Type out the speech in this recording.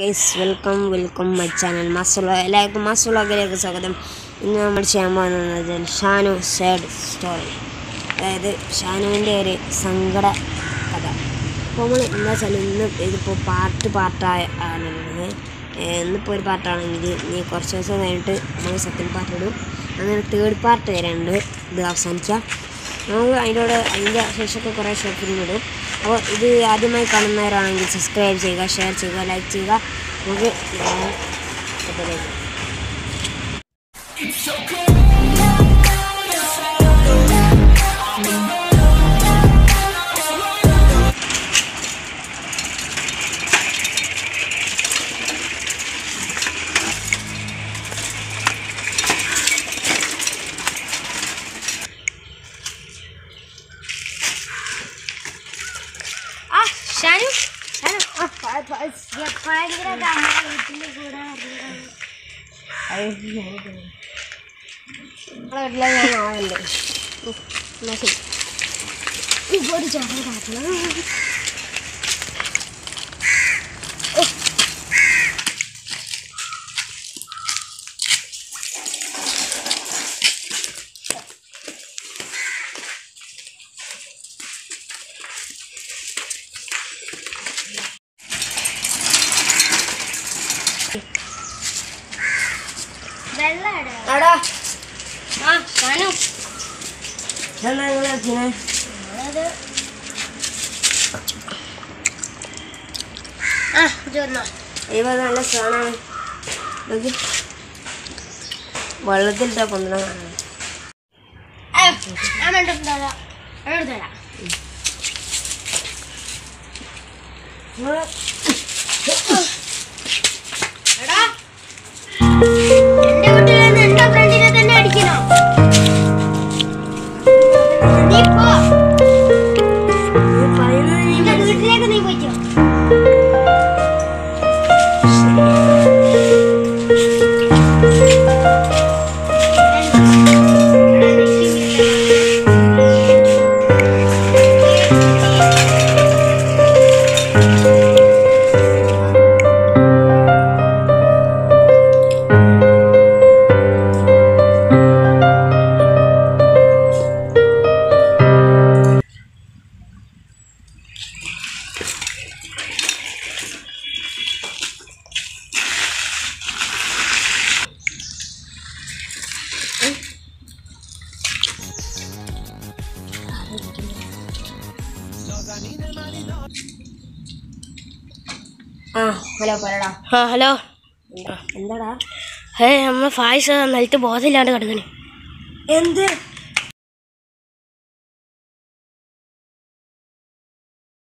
Guys welcome welcome my channel. മാസുള്ള എല്ലാവർക്കും മാസുള്ളതിലേക്ക് സ്വാഗതം. ഇന്ന് നമ്മൾ ചെയ്യാൻ പോകുന്നത് ഷാനു സാഡ് സ്റ്റോറി. അതായത് ഷാനുവിന്റെ ഒരു സങ്കട കഥ. അപ്പോൾ നമ്മൾ എന്താ വെച്ചാൽ ഇന്ന് ഇതിപ്പോൾ പാർട്ട് പാർട്ടായ ആണുള്ളത് ഇന്നിപ്പോൾ ഒരു പാർട്ടാണെങ്കിൽ ഇനി കുറച്ച് ദിവസം കഴിഞ്ഞിട്ട് നമ്മൾ സെക്കൻഡ് പാർട്ട് ഇടും. അങ്ങനെ തേർഡ് പാർട്ട് വരെയുണ്ട് ഇത് അവസാനിക്കാം. നമുക്ക് അതിന്റെ കൂടെ അതിന്റെ ശേഷമൊക്കെ കുറേ ഷോർട്ട് ഫിലിം ഇടും. അപ്പോൾ ഇത് ആദ്യമായി കാണുന്നവരാണെങ്കിൽ സബ്സ്ക്രൈബ് ചെയ്യുക ഷെയർ ചെയ്യുക ലൈക്ക് ചെയ്യുക. നമുക്ക് It's so ആ എന്നാ ശരി ഇപ്പൊ ഒരു ചോറ് കാട്ടണം ഇവ നല്ല സാധനമാണ്. വെള്ളത്തിൽ വെള്ളത്തിലിട്ടാ കൊണ്ടുവന്ന കാണാം. ഞാൻ വേണ്ടിട്ട് തരാം. വേണ്ടിട്ട് തരാം. നിങ്ങൾ 그러나이 거. ആ ഹലോ പറടാ. ആ ഹലോ. എന്താ എന്താടാ? ഹേ അമ്മ ഫായ്സ് നിലത്ത് ബോധമില്ലാണ്ട് കിടക്കണേ. എന്ത്?